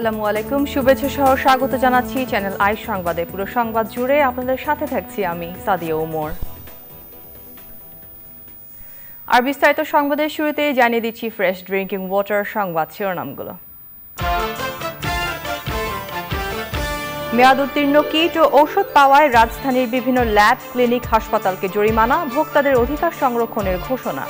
আসসালামু আলাইকুম। শুভেচ্ছা সহ স্বাগত জানাচ্ছি চ্যানেল আই সংবাদে। পুরো সংবাদ জুড়ে আপনাদের সাথে থাকছি আমি, সাদিয়া ওমর। আর বিস্তারিত সংবাদের শুরুতে জানিয়ে দিচ্ছি ফ্রেশ ড্রিঙ্কিং ওয়াটার সংবাদ শিরোনামগুলো। মেয়াদ উত্তীর্ণ কিট ও ঔষধ পাওয়ায় রাজধানীর বিভিন্ন ল্যাব, ক্লিনিক, হাসপাতালকে জরিমানা, ভোক্তাদের অধিকার সংরক্ষণের ঘোষণা।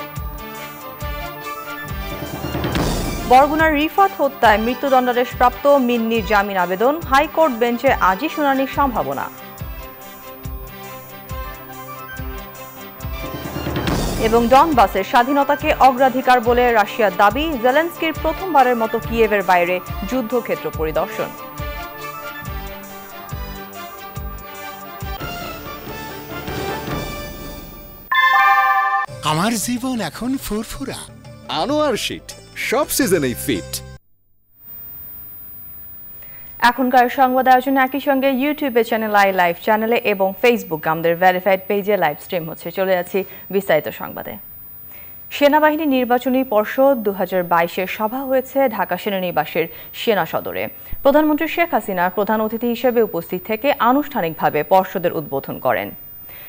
বরগুনার রিফাত হত্যায় মৃত্যুদণ্ডাদেশপ্রাপ্ত মিন্নির জামিন আবেদন হাইকোর্ট বেঞ্চে আজই শুনানির সম্ভাবনা। এবং ডনবাসের স্বাধীনতাকে অগ্রাধিকার বলে রাশিয়ার দাবি জেলেন্সকির প্রথমবারের মতো কিয়েভের বাইরে যুদ্ধক্ষেত্র পরিদর্শন। আমার জীবন এখন ফুরফুরা। আনোয়ার শীট সব সিজনেই ফিট এখনকার সংবাদ আয়োজন একই সঙ্গে ইউটিউবে চ্যানেল আই লাইভ চ্যানেলে এবং ফেসবুক আমাদের ভেরিফাইড পেজে লাইভ স্ট্রিম হচ্ছে। চলে যাচ্ছি বিস্তারিত সংবাদে। সেনাবাহিনী নির্বাচনী পর্ষদ দু হাজার সভা হয়েছে ঢাকা সেনানিবাসের সেনা সদরে। প্রধানমন্ত্রী শেখ হাসিনার প্রধান অতিথি হিসেবে উপস্থিত থেকে আনুষ্ঠানিকভাবে পর্ষদের উদ্বোধন করেন।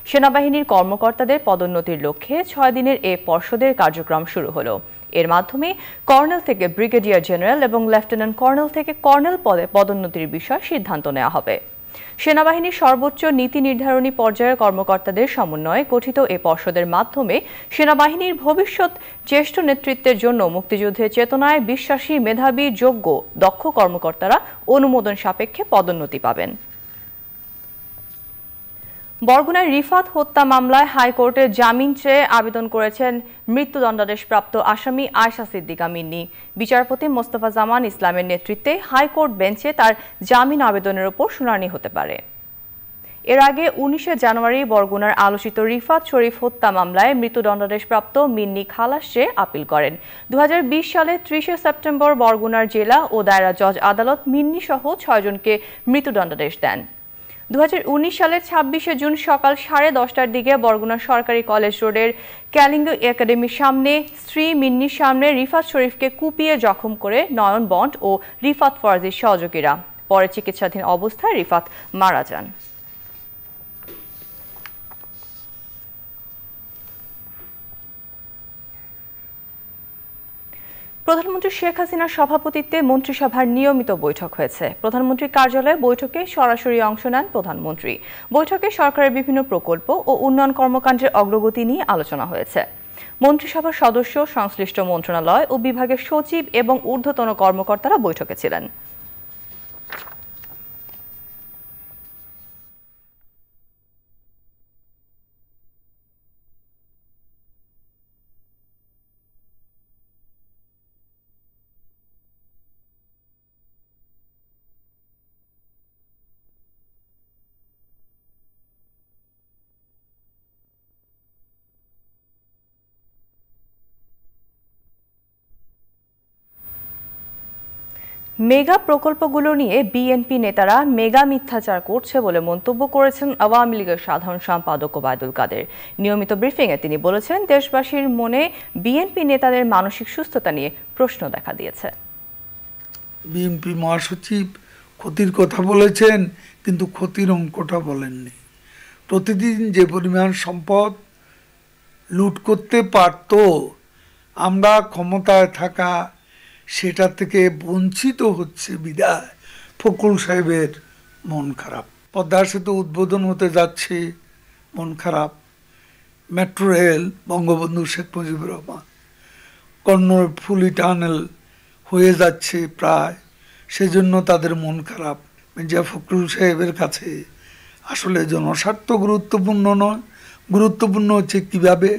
সেনাবাহিনীর কর্মকর্তাদের পদোন্নতির লক্ষ্যে ছয় দিনের এ পর্ষদের কার্যক্রম শুরু হলো। এর মাধ্যমে কর্নেল থেকে ব্রিগেডিয়ার জেনারেল এবং লেফটেন্যান্ট কর্নেল থেকে কর্নেল পদে পদোন্নতির বিষয়ে সিদ্ধান্ত নেওয়া হবে। সেনাবাহিনীর সর্বোচ্চ নীতি নির্ধারণী পর্যায়ের কর্মকর্তাদের সমন্বয়ে গঠিত এ পর্ষদের মাধ্যমে সেনাবাহিনীর ভবিষ্যৎ জ্যেষ্ঠ নেতৃত্বের জন্য মুক্তিযুদ্ধের চেতনায় বিশ্বাসী, মেধাবী, যোগ্য, দক্ষ কর্মকর্তারা অনুমোদন সাপেক্ষে পদোন্নতি পাবেন। বরগুনায় রিফাত হত্যা মামলায় হাইকোর্টে জামিন চেয়ে আবেদন করেছেন মৃত্যুদণ্ডাদেশপ্রাপ্ত আসামি আয়সা সিদ্দিকা মিন্নি। বিচারপতি মোস্তফা জামান ইসলামের নেতৃত্বে হাইকোর্ট বেঞ্চে তার জামিন আবেদনের ওপর শুনানি হতে পারে। এর আগে উনিশে জানুয়ারি বরগুনার আলোচিত রিফাত শরীফ হত্যা মামলায় মৃত্যুদণ্ডাদেশপ্রাপ্ত মিন্নি খালাস চেয়ে আপিল করেন। দু হাজার বিশ সালে ত্রিশে সেপ্টেম্বর বরগুনার জেলা ও দায়রা জজ আদালত মিন্নি সহ ছয়জনকে মৃত্যুদণ্ডাদেশ দেন। দু হাজার উনিশ সালের ছাব্বিশে জুন সকাল সাড়ে দশটার দিকে বরগুনা সরকারি কলেজ রোডের ক্যালিঙ্গ একাডেমির সামনে স্ত্রী মিন্নির সামনে রিফাত শরীফকে কুপিয়ে জখম করে নয়ন বন্ড ও রিফাত ফরাজির সহযোগীরা। পরে চিকিৎসাধীন অবস্থায় রিফাত মারা যান। প্রধানমন্ত্রী শেখ হাসিনার সভাপতিত্বে মন্ত্রিসভার নিয়মিত বৈঠক হয়েছে। প্রধানমন্ত্রীর কার্যালয়ে বৈঠকে সরাসরি অংশ নেন প্রধানমন্ত্রী। বৈঠকে সরকারের বিভিন্ন প্রকল্প ও উন্নয়ন কর্মকাণ্ডের অগ্রগতি নিয়ে আলোচনা হয়েছে। মন্ত্রিসভার সদস্য, সংশ্লিষ্ট মন্ত্রণালয় ও বিভাগের সচিব এবং ঊর্ধ্বতন কর্মকর্তারা বৈঠকে ছিলেন। মেগা প্রকল্পগুলো নিয়ে বিএনপি নেতারা মেগা মিথ্যাচার করছে বলে মন্তব্য করেছেন আওয়ামী লীগের সাধারণ সম্পাদক ওবায়দুল কাদের। নিয়মিত ব্রিফিংয়ে তিনি বলেছেন, দেশবাসীর মনে বিএনপি নেতাদের মানসিক সুস্থতা নিয়ে প্রশ্ন দেখা দিয়েছে। বিএনপি মহাসচিব ক্ষতির কথা বলেছেন, কিন্তু ক্ষতির অঙ্কটা বলেননি। প্রতিদিন যে পরিমাণ সম্পদ লুট করতে পারত, আমরা ক্ষমতায় থাকা সেটা থেকে বঞ্চিত হচ্ছে বিদায়। ফকুল সাহেবের মন খারাপ। পদ্মা সেতু উদ্বোধন হতে যাচ্ছে, মন খারাপ। Metro rail, Bangabandhu Sheikh Mujibur Rahman. Karnaphuli tunnel হয়ে যাচ্ছে প্রায়, সেজন্য তাদের মন খারাপ। মির্জা ফখরুল সাহেবের কাছে আসলে জনস্বার্থ গুরুত্বপূর্ণ নয়। গুরুত্বপূর্ণ হচ্ছে কীভাবে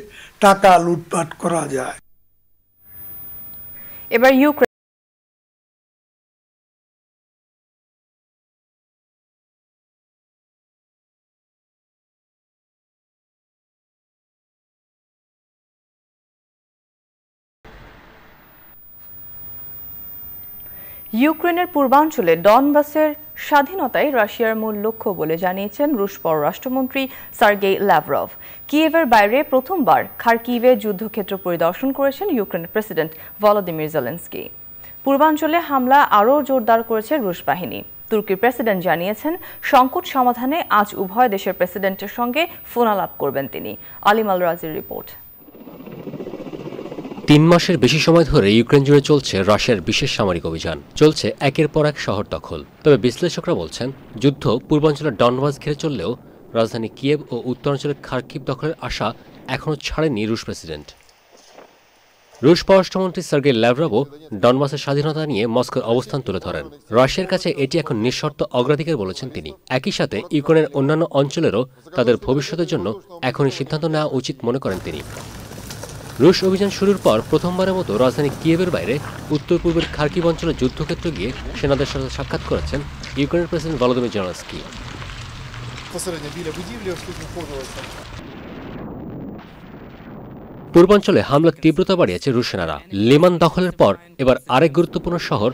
টাকা লুটপাট করা যায়। এবার ইউক্রেন ইউক্রেনের পূর্বাঞ্চলে ডনবাসের স্বাধীনতাই রাশিয়ার মূল লক্ষ্য বলে জানিয়েছেন রুশ পররাষ্ট্রমন্ত্রী সার্গেই ল্যাভরভ কিয়েভের বাইরে প্রথমবার খারকিভে যুদ্ধক্ষেত্র পরিদর্শন করেছেন ইউক্রেনের প্রেসিডেন্ট ভলোদিমির জেলেন্সকি। পূর্বাঞ্চলে হামলা আরও জোরদার করেছে রুশ বাহিনী। তুর্কির প্রেসিডেন্ট জানিয়েছেন, সংকট সমাধানে আজ উভয় দেশের প্রেসিডেন্টের সঙ্গে ফোনালাপ করবেন তিনি। আলিম আল রাজির রিপোর্ট। তিন মাসের বেশি সময় ধরে ইউক্রেন জুড়ে চলছে রাশিয়ার বিশেষ সামরিক অভিযান। চলছে একের পর এক শহর দখল। তবে বিশ্লেষকরা বলছেন, যুদ্ধ পূর্বাঞ্চলের ডনবাস ঘিরে চললেও রাজধানী কিয়েভ ও উত্তরাঞ্চলের খার্কিভ দখলের আশা এখনও ছাড়েনি রুশ প্রেসিডেন্ট। রুশ পররাষ্ট্রমন্ত্রী সার্গে ল্যাভরাভও ডনবাসের স্বাধীনতা নিয়ে মস্কোর অবস্থান তুলে ধরেন। রাশিয়ার কাছে এটি এখন নিঃশর্ত অগ্রাধিকার বলেছেন তিনি। একই সাথে ইউক্রেনের অন্যান্য অঞ্চলেরও তাদের ভবিষ্যতের জন্য এখনই সিদ্ধান্ত নেওয়া উচিত মনে করেন তিনি। রুশ অভিযান শুরুর পর প্রথমবারের মতো রাজধানী কিয়েভের বাইরে উত্তর পূর্বের খার্কিব অঞ্চলের যুদ্ধক্ষেত্র গিয়ে সেনাদের সাথে সাক্ষাৎ করেছেন ইউক্রেনের প্রেসিডেন্ট ভলোদিমির জেলানস্কি। পূর্বাঞ্চলে হামলার তীব্রতা বাড়িয়েছে রুশ সেনারা। লিমান দখলের পর এবার আরেক গুরুত্বপূর্ণ শহর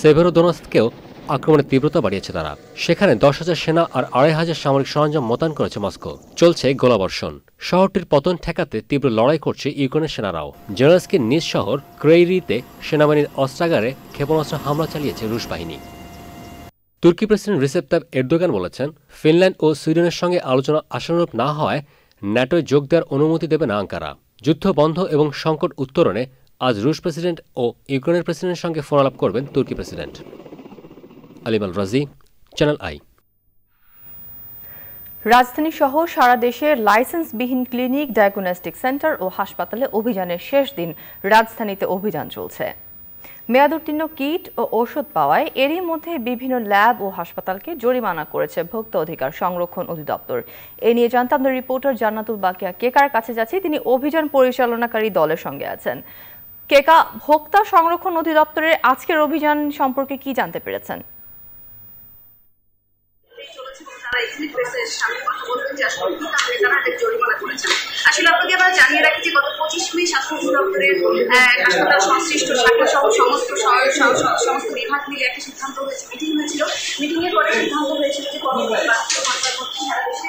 সেভেরোদোনাস্কেও আক্রমণের তীব্রতা বাড়িয়েছে তারা। সেখানে দশ হাজার সেনা আর আড়াই হাজার সামরিক সরঞ্জাম মোতায়েন করেছে মস্কো। চলছে গোলাবর্ষণ। শহরটির পতন ঠেকাতে তীব্র লড়াই করছে ইউক্রেনের সেনারাও। জেলাস্কির নিজ শহর ক্রেইরিতে সেনাবাহিনীর অস্ত্রাগারে ক্ষেপণাস্ত্র হামলা চালিয়েছে রুশ বাহিনী। তুর্কি প্রেসিডেন্ট রিসেপ এরদোগান বলেছেন, ফিনল্যান্ড ও সুইডেনের সঙ্গে আলোচনা আশানুরূপ না হওয়ায় ন্যাটোয় যোগ দেওয়ার অনুমতি দেবে না আঙ্কারা। যুদ্ধ বন্ধ এবং সংকট উত্তরণে আজ রুশ প্রেসিডেন্ট ও ইউক্রেনের প্রেসিডেন্টের সঙ্গে ফোনালাপ করবেন তুর্কি প্রেসিডেন্ট। আলিমাল রাজি, চ্যানেল আই। রাজধানী সহ সারা দেশের লাইসেন্সবিহীন ক্লিনিক ডায়াগনস্টিক সেন্টার ও হাসপাতালে অভিযানের শেষ দিন রাজধানীতে অভিযান চলছে। মেয়াদোত্তীর্ণ কিট ও ওষুধ পাওয়ায় এরই মধ্যে বিভিন্ন ল্যাব ও হাসপাতালকে জরিমানা করেছে ভোক্তা অধিকার সংরক্ষণ অধিদপ্তর। এ নিয়ে জানতে আমাদের রিপোর্টার জান্নাতুল বাকিয়া কেকার কাছে যাচ্ছি, তিনি অভিযান পরিচালনাকারী দলের সঙ্গে আছেন। কেকা ভোক্তা সংরক্ষণ অধিদপ্তরের আজকের অভিযান সম্পর্কে কি জানতে পেরেছেন? আসলে কি জানিয়ে রাখি গত পঁচিশ মে স্বাস্থ্য সমস্ত সমস্ত বিভাগ একটা সিদ্ধান্ত হয়েছে, মিটিং হয়েছিল। মিটিং এর পরে সিদ্ধান্ত হয়েছিল যে কর্মকর্তা মধ্যে সারা দেশে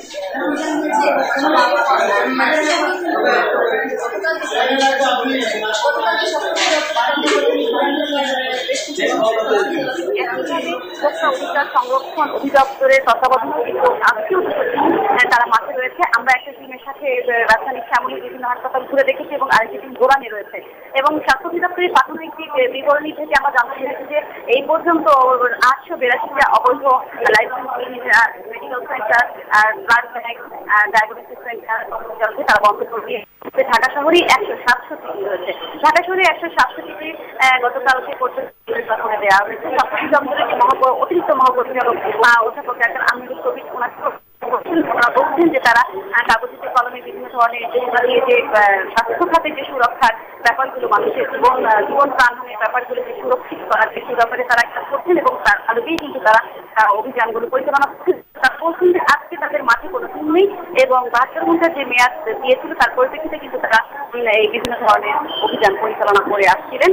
সংরক্ষণ অধিদপ্তরের তত্ত্বাবধানে তারা মাঠে রয়েছে। আমরা একটা টিমের সাথে রাজধানীর শ্যামলী বিভিন্ন হাসপাতাল ঘুরে দেখেছি এবং আরেকটি টিম গোরানে রয়েছে। এবং স্বাস্থ্য অধিদপ্তরের প্রাথমিক বিবরণী থেকে আমরা জানতে পেরেছি যে এই পর্যন্ত আটশো বিরাশিটা অবৈধ সেন্টার সেন্টার বন্ধ করে ঢাকা শহরেই একশো সাতষট্টি রয়েছে ঢাকা শহরে একশো সাতষট্টি গতকালকে দেওয়া হয়েছে। অতিরিক্ত মহাপরিচালক অধ্যাপক ডাক্তার আমিরুল কবির, ওনারা বলছেন যে তারা আহ, কলমে বিভিন্ন ধরনের যে স্বাস্থ্য খাতে যে সুরক্ষার ব্যাপারগুলো মানুষের জীবন জীবন প্রাণহানির ব্যাপারগুলো যে সুরক্ষিত করার যে সে ব্যাপারে তারা কাজ করছেন এবং তার আলোকেই কিন্তু তারা অভিযানগুলো পরিচালনা করছেন। তারা বলছেন যে তাদের মাঠে কোনো টিম নেই এবং বাহাত্তর ঘণ্টার যে মেয়াদ দিয়েছিল তার পরিপ্রেক্ষিতে কিন্তু তারা এই বিভিন্ন ধরনের অভিযান পরিচালনা করে আসছিলেন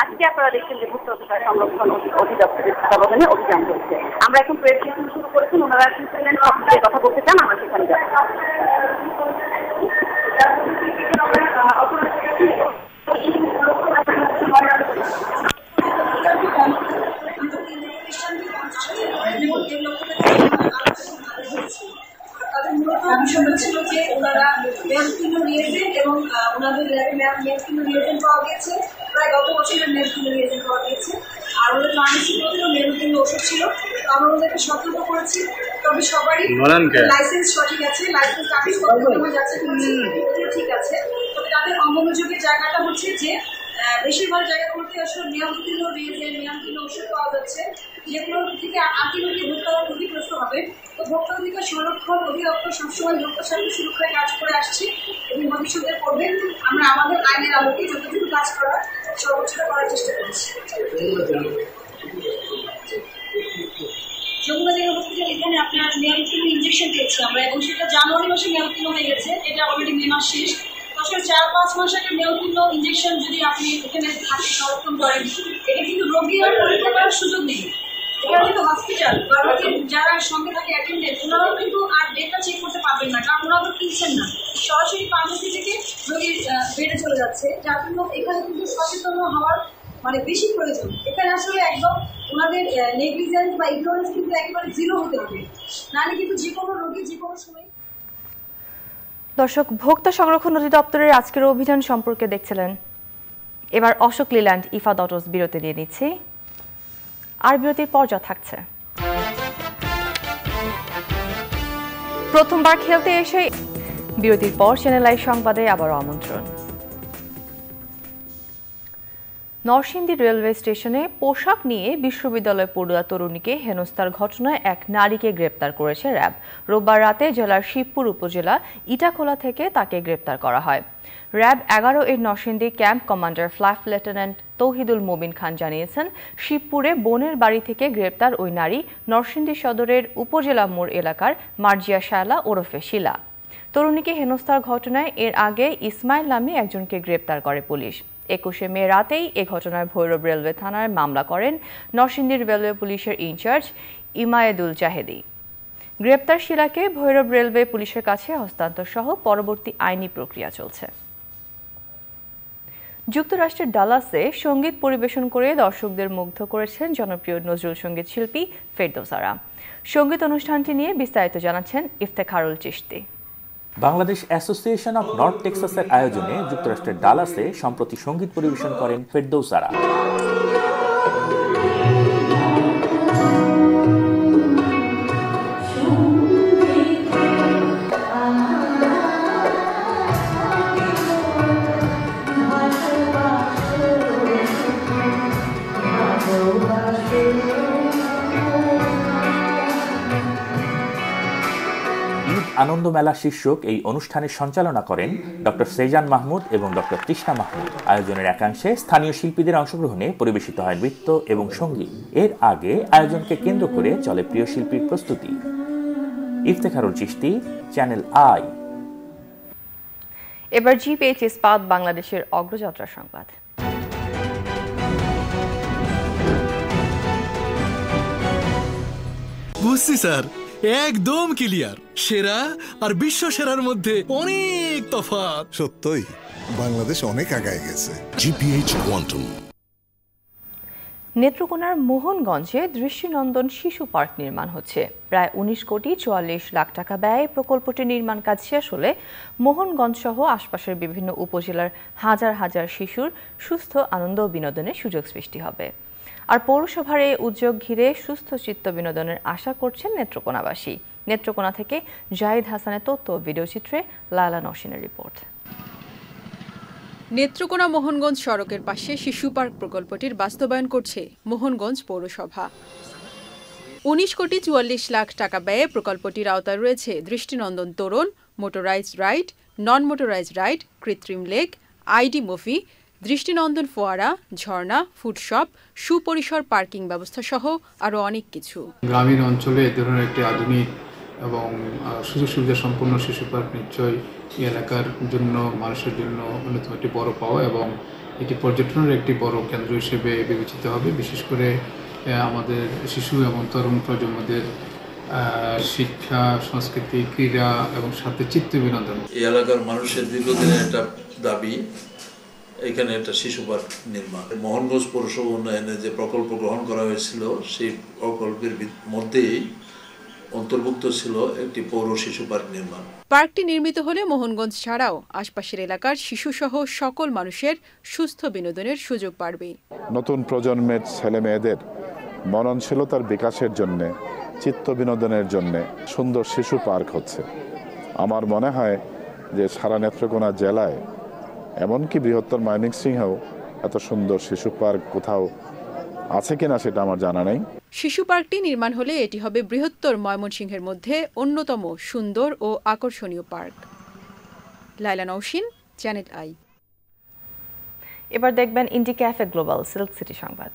আজকে আপনারা দেখছেন যে ভুক্ত অধিকার সংরক্ষণ অধিদপ্তরের তত্ত্বাবধানে অভিযান চলছে আমরা এখন প্রেস ব্রিফিং শুরু করেছেন ওনারা শুনছিলেন সব বিষয়ে কথা বলতে চান আমরা সেখানে যাব তাদের মূলত বিষয়টা ছিল যে ওনারা মেয়াদোত্তীর্ণ রিয়েজেন্ট এবং ওনাদের ল্যাবে মেয়াদোত্তীর্ণ রিয়েজেন্ট পাওয়া গিয়েছে। প্রায় গত বছরের মেয়াদোত্তীর্ণ রিয়েজেন্ট পাওয়া গিয়েছে। আর ওদের ফার্মেসিগুলোতেও মেয়াদোত্তীর্ণ ওষুধ ছিল তো আমরা ওদেরকে সতর্ক করেছি। তবে সবারই লাইসেন্স সঠিক আছে। লাইসেন্স জমা যাচ্ছে। ঠিক আছে। তবে তাদের অমনোযোগের জায়গাটা হচ্ছে যে বেশিরভাগ জায়গাগুলোতে আসলে নিয়মোত্তীর্ণ রিয়েজেন্ট নিয়মোত্তীর্ণ ওষুধ পাওয়া যাচ্ছে। যেগুলো থেকে আলটিমেটলি ভোক্তারা ক্ষতিগ্রস্ত হবে। তো ভোক্তা অধিকার সংরক্ষণ অধিদপ্তর সবসময় ভোক্তা স্বার্থ সুরক্ষায় কাজ করে আসছে এবং ভবিষ্যতে করবে। আমরা আমাদের আইনের আলোকে যতটুকু কাজ করার, সর্বোচ্চটা করার চেষ্টা করছি। এখানে আপনার মেয়াদোত্তীর্ণ ইঞ্জেকশন পেয়েছি আমরা, এবং সেটা জানুয়ারি মাসে মেয়াদোত্তীর্ণ হয়ে গেছে। এটা অলরেডি মে মাস শেষ। আসলে চার পাঁচ মাস আগে নেওকিন্ন ইঞ্জেকশন যদি আপনি এখানে থাকে সংরক্ষণ করেন, এটা কিন্তু রোগী আর পরীক্ষা করার সুযোগ নেই। এখানে কিন্তু হসপিটাল বা যারা সঙ্গে থাকে অ্যাটেন্ডেন্ট ওনারাও কিন্তু আর ডেটটা চেক করতে পারবেন না, কারণ ওনারা তো কিনছেন না। সরাসরি ফার্মেসি থেকে রোগীর বেড়ে চলে যাচ্ছে যার জন্য এখানে কিন্তু সচেতন হওয়ার মানে বেশি প্রয়োজন। এখানে আসলে একদম ওনাদের নেগলিজেন্স বা ইগনোরেন্স কিন্তু একেবারে জিরো হতে হবে। নাহলে কিন্তু যে কোনো রোগী যে কোনো সময় দর্শক, ভোক্তা সংরক্ষণ অধিদপ্তরের আজকের অভিযান সম্পর্কে দেখছিলেন। এবার অশোক লিল্যান্ড ইফা দটস বিরতি নিয়ে নিচ্ছি। আর বিরতির পর যা থাকছে। প্রথমবার খেলতে এসে বিরতির পর, চ্যানেল আই সংবাদে আবারও আমন্ত্রণ। নরসিংদী রেলওয়ে স্টেশনে পোশাক নিয়ে বিশ্ববিদ্যালয় পড়ুয়া তরুণীকে হেনস্থার ঘটনায় এক নারীকে গ্রেপ্তার করেছে র্যাব। রোববার রাতে জেলার শিবপুর উপজেলা ইটাখোলা থেকে তাকে গ্রেপ্তার করা হয়। র্যাব এগারো এর নরসিংদী ক্যাম্প কমান্ডার ফ্লাফ লেফটেন্যান্ট তৌহিদুল মোবিন খান জানিয়েছেন, শিবপুরে বোনের বাড়ি থেকে গ্রেপ্তার ওই নারী নরসিংদী সদরের উপজেলা মোড় এলাকার মার্জিয়া শায়লা ওরফে শিলা। তরুণীকে হেনস্থার ঘটনায় এর আগে ইসমাইল নামে একজনকে গ্রেপ্তার করে পুলিশ। একুশে মে রাতেই এ ঘটনায় ভৈরব রেলওয়ে থানায় মামলা করেন নরসিংদীর রেলওয়ে পুলিশের ইনচার্জ ইমায়েদুল জাহেদি। গ্রেপ্তার শিলাকে ভৈরব রেলওয়ে পুলিশের কাছে হস্তান্তর সহ পরবর্তী আইনি প্রক্রিয়া চলছে। যুক্তরাষ্ট্রের ডালাসে সংগীত পরিবেশন করে দর্শকদের মুগ্ধ করেছেন জনপ্রিয় নজরুল সংগীত শিল্পী ফেরদৌসারা সংগীত অনুষ্ঠানটি নিয়ে বিস্তারিত জানাচ্ছেন Iftekharul Chishti. Bangladesh association of north টেক্সাসের আয়োজনে যুক্তরাষ্ট্রের ডালাসে সম্প্রতি সংগীত পরিবেশন করেন ফেরদৌসারা আনন্দ মেলা শীর্ষক এই অনুষ্ঠানের সঞ্চালনা করেন ডক্টর সেজান মাহমুদ এবং ডক্টর তৃষ্ণা মাহমুদ। আয়োজনের একাংশে স্থানীয় শিল্পীদের অংশগ্রহণে পরিবেশিত হয় নৃত্য এবং সংগীত। এর আগে আয়োজনকে কেন্দ্র করে চলে প্রিয় শিল্পীর প্রস্তুতি। Iftekharul Chishti channel I. এবার জিপিএইচ ইস্পাত বাংলাদেশের অগ্রযাত্রা সংবাদ। বুঝছি স্যার। একদম ক্লিয়ার। সেরা আর বিশ্ব সেরার মধ্যে অনেক তফাৎ। সত্যই বাংলাদেশ অনেক আগায় গেছে। জিপিএইচ কোয়ান্টাম নেত্রকোনার মোহনগঞ্জে দৃষ্টিনন্দন শিশু পার্ক নির্মাণ হচ্ছে। প্রায় উনিশ কোটি চুয়াল্লিশ লাখ টাকা ব্যয়ে প্রকল্পটির নির্মাণ কাজ শেষ হলে মোহনগঞ্জ সহ আশপাশের বিভিন্ন উপজেলার হাজার হাজার শিশুর সুস্থ আনন্দ ও বিনোদনের সুযোগ সৃষ্টি হবে। আর পৌরসভার এই উদ্যোগ ঘিরে সুস্থ চিত্ত বিনোদনের আশা করছেন নেত্রকোনাবাসী। নেত্রকোনা থেকে জাহিদ হাসানের তথ্য ভিডিওচিত্রে লালা নসিনের রিপোর্ট। নেত্রকোনা মোহনগঞ্জ সড়কের পাশে শিশু পার্ক প্রকল্পটির বাস্তবায়ন করছে মোহনগঞ্জ পৌরসভা। উনিশ কোটি চুয়াল্লিশ লাখ টাকা ব্যয়ে প্রকল্পটির আওতায় রয়েছে দৃষ্টিনন্দন তোরণ motorised ride non motorised ride কৃত্রিম লেক আইডি মুভি দৃষ্টিনন্দন ফোয়ারা ঝর্ণা ফুডশপ সুপরিসর পার্কিং ব্যবস্থা সহ আরও অনেক কিছু। গ্রামীণ অঞ্চলে এ ধরনের একটি আধুনিক এবং সুযোগ সুবিধা সম্পন্ন শিশু পার্ক নিশ্চয়ই এই এলাকার জন্য মানুষের জন্য অন্যতম একটি বড় পাওয়া এবং এটি পর্যটনের একটি বড় কেন্দ্র হিসেবে বিবেচিত হবে। বিশেষ করে আমাদের শিশু এবং তরুণ প্রজন্মদের শিক্ষা সংস্কৃতি ক্রীড়া এবং সাথে চিত্ত বিনোদন। এই এলাকার মানুষের দীর্ঘদিনের একটা দাবি এখানে একটা শিশু পার্ক নির্মাণ। মোহনগঞ্জ পৌরসভা উন্নয়নে যে প্রকল্প গ্রহণ করা হয়েছিল সেই প্রকল্পের মধ্যেই অন্তর্ভুক্ত ছিল একটি পৌর শিশু পার্ক নির্মাণ। পার্কটি নির্মিত হলে মোহনগঞ্জ ছাড়াও আশপাশের এলাকার শিশুসহ সকল মানুষের সুস্থ বিনোদনের সুযোগ বাড়বে। নতুন প্রজন্মের ছেলে মেয়েদের মননশীলতার বিকাশের জন্যে চিত্ত বিনোদনের জন্য সুন্দর শিশু পার্ক হচ্ছে। আমার মনে হয় যে সারা নেত্রকোনা জেলায় এমনকি বৃহত্তর ময়মনসিংহেও এত সুন্দর শিশু পার্ক কোথাও আছে কিনা সেটা আমার জানা নেই। শিশু পার্কটি নির্মাণ হলে এটি হবে বৃহত্তর ময়মনসিংহের মধ্যে অন্যতম সুন্দর ও আকর্ষণীয় park. Laila Nausin channel I. এবার দেখবেন indie cafe global silk city সংবাদ।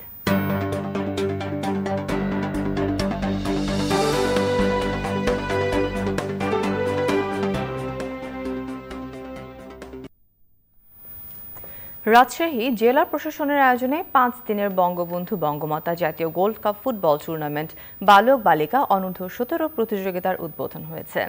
রাজশাহী জেলা প্রশাসনের আয়োজনে পাঁচ দিনের বঙ্গবন্ধু বঙ্গমাতা জাতীয় গোল্ড কাপ ফুটবল টুর্নামেন্ট বালক বালিকা অনূর্ধ্ব সতেরো প্রতিযোগিতার উদ্বোধন হয়েছে।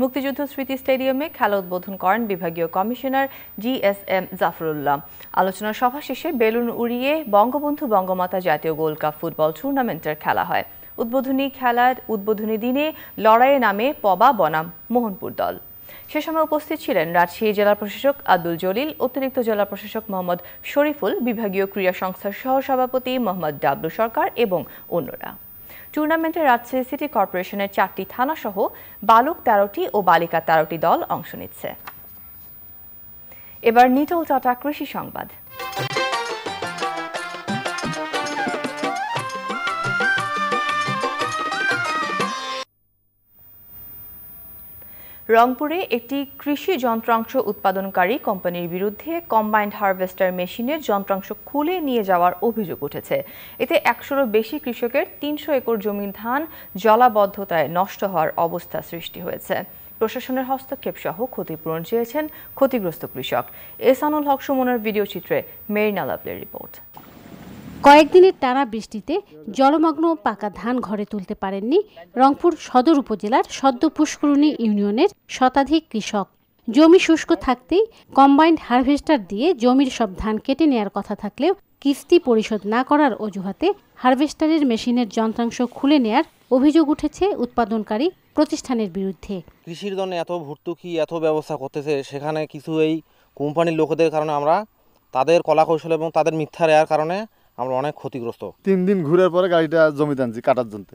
মুক্তিযুদ্ধ স্মৃতি স্টেডিয়ামে খেলা উদ্বোধন করেন বিভাগীয় commissioner G S M Zafrullah. আলোচনা সভা শেষে বেলুন উড়িয়ে বঙ্গবন্ধু বঙ্গমাতা জাতীয় গোল্ড কাপ ফুটবল টুর্নামেন্টের খেলা হয়। উদ্বোধনী খেলার উদ্বোধনী দিনে লড়াইয়ে নামে পবা বনাম মোহনপুর দল। সে সময় উপস্থিত ছিলেন রাজশাহী জেলা প্রশাসক আব্দুল জলিল, অতিরিক্ত জেলা প্রশাসক মোহাম্মদ শরীফুল, বিভাগীয় ক্রীড়া সংস্থার সহ সভাপতি মোহাম্মদ ডাবলু সরকার এবং অন্যরা। টুর্নামেন্টে রাজশাহী সিটি কর্পোরেশনের চারটি থানাসহ বালক তেরোটি ও বালিকা তেরোটি দল অংশ নিচ্ছে। এবার নিটল টাটা কৃষি সংবাদ। রংপুরে একটি কৃষি যন্ত্রাংশ উৎপাদনকারী কোম্পানির বিরুদ্ধে কম্বাইন্ড হারভেস্টার মেশিনের যন্ত্রাংশ খুলে নিয়ে যাওয়ার অভিযোগ উঠেছে। এতে একশোরও বেশি কৃষকের তিনশো একর জমির ধান জলাবদ্ধতায় নষ্ট হওয়ার অবস্থা সৃষ্টি হয়েছে। প্রশাসনের হস্তক্ষেপ সহ ক্ষতিপূরণ চেয়েছেন ক্ষতিগ্রস্ত কৃষক। এসানুল হক সুমনের ভিডিও চিত্রে মেরিনা লাভলের রিপোর্ট। কয়েকদিনের টানা বৃষ্টিতে জলমগ্ন পাকা ধান ঘরে তুলতে পারেননি রংপুর সদর উপজেলার সদ্য পুষ্করণী ইউনিয়নের শতাধিক কৃষক। জমি শুষ্ক থাকতেই কম্বাইন্ড হারভেস্টার দিয়ে জমির সব ধান কেটে নেয়ার কথা থাকলেও কিস্তি পরিশোধ না করার অজুহাতে হারভেস্টারের মেশিনের যন্ত্রাংশ খুলে নেয়ার অভিযোগ উঠেছে উৎপাদনকারী প্রতিষ্ঠানের বিরুদ্ধে। কৃষির জন্য এত ভর্তুকি, এত ব্যবস্থা করতেছে, সেখানে কিছু এই কোম্পানির লোকেদের কারণে আমরা তাদের কলাকৌশল এবং তাদের মিথ্যা রেয়ার কারণে আমরা অনেক ক্ষতিগ্রস্ত। তিন দিন ঘুরার পরে গাড়িটা জমি আনছি কাটার জন্য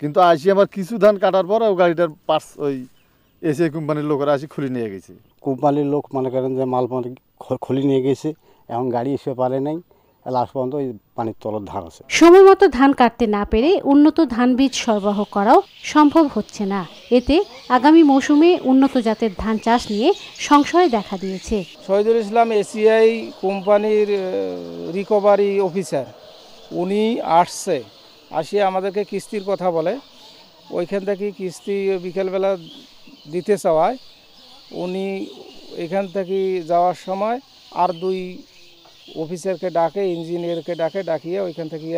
কিন্তু আসি আবার কিছু ধান কাটার পরে ও গাড়িটার পার্স ওই এসিআই কোম্পানির লোকেরা আসি খুলে নিয়ে গেছে। কোম্পানির লোক মনে করেন যে মাল মানে খুলে নিয়ে গেছে এখন গাড়ি এসে পারে নাই। লাস্ট পর্যন্ত ওই পানির তলর ধান আছে। সময় মতো ধান কাটতে না পেরে উন্নত ধান বীজ সরবরাহ করাও সম্ভব হচ্ছে না। এতে আগামী মৌসুমে উন্নত জাতের ধান চাষ নিয়ে সংশয় দেখা দিয়েছে। শহীদুল ইসলাম এসিআই কোম্পানির রিকভারি অফিসার উনি আসছে আসিয়ে আমাদেরকে কিস্তির কথা বলে। ওইখান থেকে কিস্তি বিকেলবেলা দিতে চাওয়ায় উনি এখান থেকে যাওয়ার সময় আর দুই অফিসারকে ডাকে, ইঞ্জিনিয়ারকে ডাকে, ডাকিয়ে ওইখান থেকে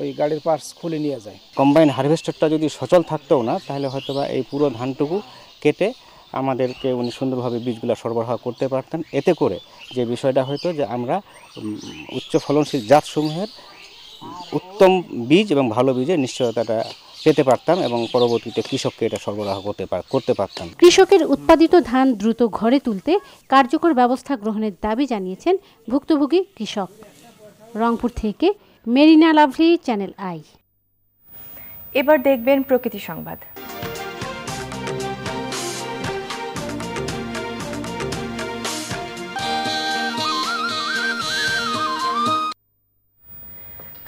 ওই গাড়ির পার্টস খুলে নিয়ে যায়। কম্বাইন হারভেস্টারটা যদি সচল থাকতেও না, তাহলে হয়তো বা এই পুরো ধানটুকু কেটে আমাদেরকে উনি সুন্দরভাবে বীজগুলো সরবরাহ করতে পারতেন। এতে করে যে বিষয়টা হয়তো যে আমরা উচ্চ ফলনশীল জাতসমূহের উত্তম বীজ এবং ভালো বীজের নিশ্চয়তাটা পেতে পারতাম এবং পরবর্তীতে কৃষককে এটা সরবরাহ করতে করতে পারতাম। কৃষকের উৎপাদিত ধান দ্রুত ঘরে তুলতে কার্যকর ব্যবস্থা গ্রহণের দাবি জানিয়েছেন ভুক্তভোগী কৃষক। রংপুর থেকে মেরিনা লাভলি চ্যানেল আই। এবার দেখবেন প্রকৃতি সংবাদ।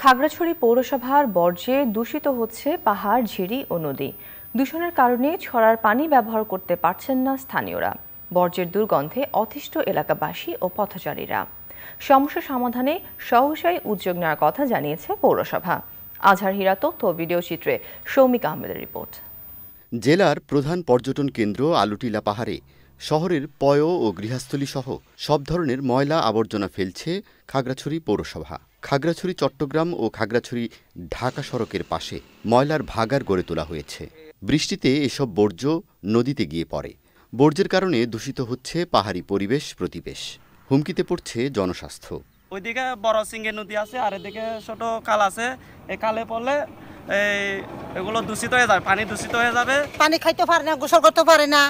খাগড়াছড়ি পৌরসভার বর্জ্যে দূষিত হচ্ছে পাহাড়, ঝিরি ও নদী। দূষণের কারণে ছড়ার পানি ব্যবহার করতে পারছেন না স্থানীয়রা। বর্জ্যের দুর্গন্ধে অতিষ্ঠ এলাকাবাসী ও পথচারীরা। সমস্যা সমাধানে সহসাই উদ্যোগ নেওয়ার কথা জানিয়েছে পৌরসভা। আজহার হীরা তথ্য ভিডিও চিত্রে সৌমিক আহমেদের রিপোর্ট। জেলার প্রধান পর্যটন কেন্দ্র আলুটিলা পাহাড়ে শহরের পয় ও গৃহস্থলী সহ সব ধরনের ময়লা আবর্জনা ফেলছে খাগড়াছড়ি পৌরসভা। খাগড়াছড়ি, চট্টগ্রাম ও খাগড়াছড়ি ঢাকা সড়কের পাশে ময়লার ভাগার গড়ে তোলা হয়েছে। বৃষ্টিতে এসব বর্জ্য নদীতে গিয়ে পড়ে। বর্জ্যের কারণে দূষিত হচ্ছে পাহাড়ি পরিবেশ প্রতিবেশ। হুমকিতে পড়ছে জনস্বাস্থ্য। ওইদিকে বড় সিঙ্গে নদী আছে, আর এদিকে ছোট কাল আছে। এই কালে পড়লে এই এগুলো দূষিত হয়ে যাবে পানি দূষিত হয়ে যাবে। পানি খাইতে পারে না গোসল করতে পারে না।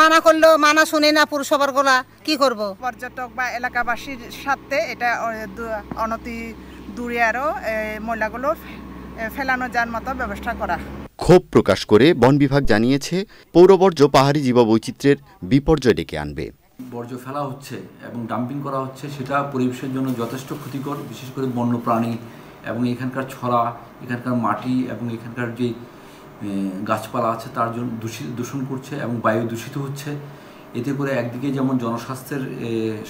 মানা করলেও মানা শুনে না পুরসভার গোলা কি করব? পর্যটক বা এলাকাবাসীর সাথে এটা অনতি দূরে আরও ময়লাগুলো ফেলানো যার মতো ব্যবস্থা করা। ক্ষোভ প্রকাশ করে বন বিভাগ জানিয়েছে পৌরবর্জ্য পাহাড়ি জীববৈচিত্র্যের বিপর্যয় ডেকে আনবে। বর্জ্য ফেলা হচ্ছে এবং ডাম্পিং করা হচ্ছে সেটা পরিবেশের জন্য যথেষ্ট ক্ষতিকর বিশেষ করে বন্যপ্রাণী এবং এখানকার ছড়া এখানকার মাটি এবং এখানকার যে গাছপালা আছে তার জন্য দূষিত দূষণ করছে এবং বায়ু দূষিত হচ্ছে। এতে করে একদিকে যেমন জনস্বাস্থ্যের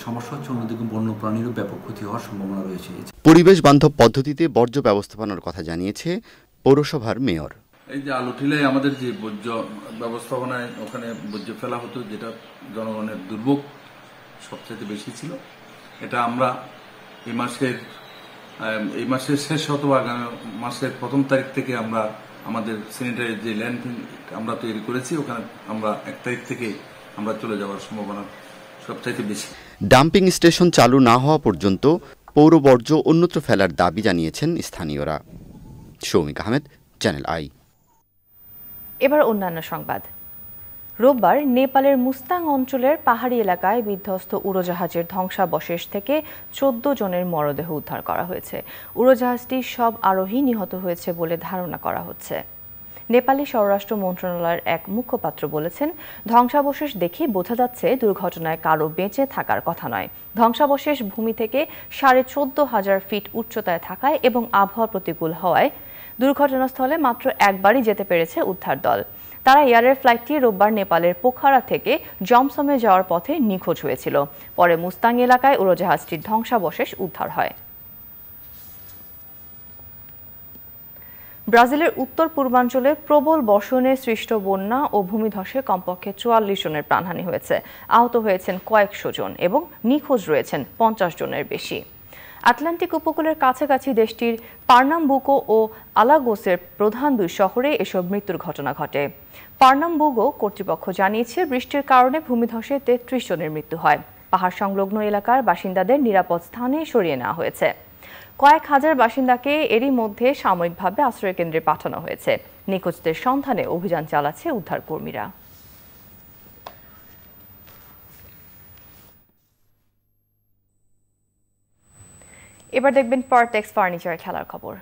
সমস্যা হচ্ছে অন্যদিকে বন্যপ্রাণীরও ব্যাপক ক্ষতি হওয়ার সম্ভাবনা রয়েছে। পরিবেশ বান্ধব পদ্ধতিতে বর্জ্য ব্যবস্থাপনার কথা জানিয়েছে পৌরসভার মেয়র। এই যে আলুঠিলায় আমাদের যে বর্জ্য ব্যবস্থাপনায় ওখানে বর্জ্য ফেলা হতো যেটা জনগণের দুর্ভোগ সবচেয়ে বেশি ছিল। এটা আমরা এই মাসের এই মাসের শেষ অথবা আগামী মাসের প্রথম তারিখ থেকে আমরা আমাদের স্যানিটারি যে ল্যান্ড আমরা তৈরি করেছি ওখানে আমরা এক তারিখ থেকে আমরা চলে যাওয়ার সম্ভাবনা সবচাইতে বেশি। ডাম্পিং স্টেশন চালু না হওয়া পর্যন্ত পৌর বর্জ্য অন্যত্র ফেলার দাবি জানিয়েছেন স্থানীয়রা। সৌমিক আহমেদ চ্যানেল আই এবার অন্যান্য সংবাদ। রোববার নেপালের মুস্তাং অঞ্চলের পাহাড়ি এলাকায় বিধ্বস্ত উড়োজাহাজের ধ্বংসাবশেষ থেকে চোদ্দ জনের মরদেহ উদ্ধার করা হয়েছে। উড়োজাহাজটি সব আরোহী নিহত হয়েছে বলে ধারণা করা হচ্ছে। নেপালি স্বরাষ্ট্র মন্ত্রণালয়ের এক মুখপাত্র বলেছেন, ধ্বংসাবশেষ দেখে বোঝা যাচ্ছে দুর্ঘটনায় কারও বেঁচে থাকার কথা নয়। ধ্বংসাবশেষ ভূমি থেকে সাড়ে চোদ্দ হাজার ফিট উচ্চতায় থাকায় এবং আবহাওয়া প্রতিকূল হওয়ায় দুর্ঘটনাস্থলে মাত্র একবারই যেতে পেরেছে উদ্ধার দল। তারা এয়ারের ফ্লাইটটি রোববার নেপালের পোখারা থেকে জমসমে যাওয়ার পথে নিখোঁজ হয়েছিল। পরে মুস্তাং এলাকায় উড়োজাহাজটির ধ্বংসাবশেষ উদ্ধার হয়। ব্রাজিলের উত্তর পূর্বাঞ্চলে প্রবল বর্ষণে সৃষ্ট বন্যা ও ভূমিধসে কমপক্ষে চুয়াল্লিশ জনের প্রাণহানি হয়েছে। আহত হয়েছেন কয়েকশো জন এবং নিখোঁজ রয়েছেন পঞ্চাশ জনের বেশি। আটলান্টিক উপকূলের কাছাকাছি দেশটির পার্নাম্বুকো ও আলাগোসের প্রধান দুই শহরে এসব মৃত্যুর ঘটনা ঘটে। পার্নাম্বুগো কর্তৃপক্ষ জানিয়েছে, বৃষ্টির কারণে ভূমিধসে তেত্রিশ জনের মৃত্যু হয়। পাহাড় সংলগ্ন এলাকার বাসিন্দাদের নিরাপদ স্থানে সরিয়ে নেওয়া হয়েছে। কয়েক হাজার বাসিন্দাকে এরই মধ্যে সাময়িকভাবে আশ্রয়কেন্দ্রে পাঠানো হয়েছে। নিখোঁজদের সন্ধানে অভিযান চালাচ্ছে উদ্ধারকর্মীরা। এবার দেখবেন পার্টেক্স ফার্নিচার খেলার খবর।